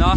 เนาะ